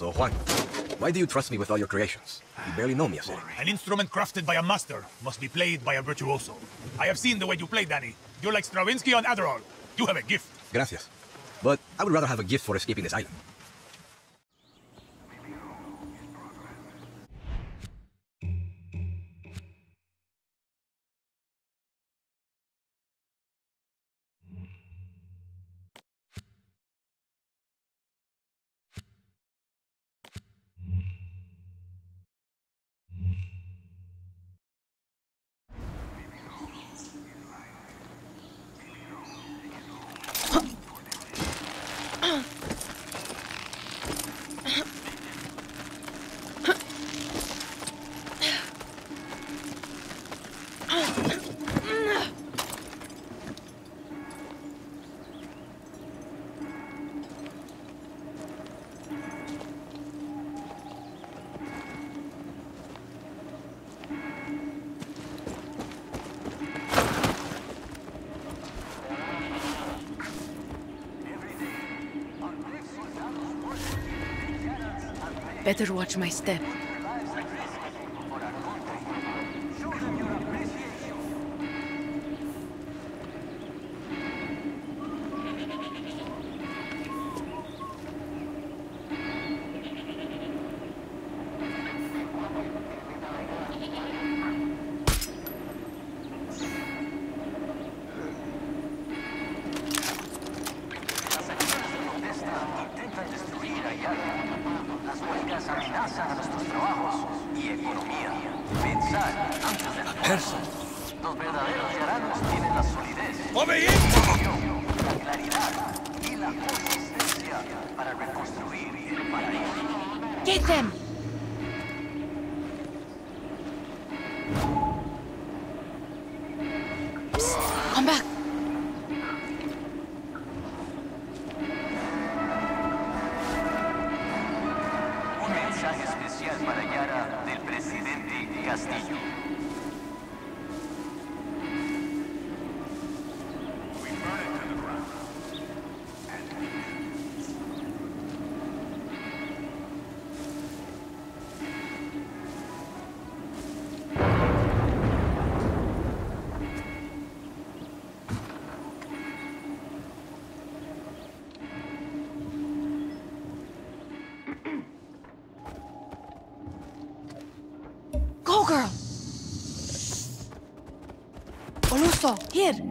So, Juan, why do you trust me with all your creations? You barely know me, I say. An instrument crafted by a master must be played by a virtuoso. I have seen the way you play, Dani. You're like Stravinsky on Adderall. You have a gift. Gracias. But I would rather have a gift for escaping this island. Better watch my step. intentan amenazan a nuestros trabajos y economía. Pensar antes de actuar. Los verdaderos yaranos tienen la solidez, la claridad y la consistencia para reconstruir el paraíso. がステージ girl! Here!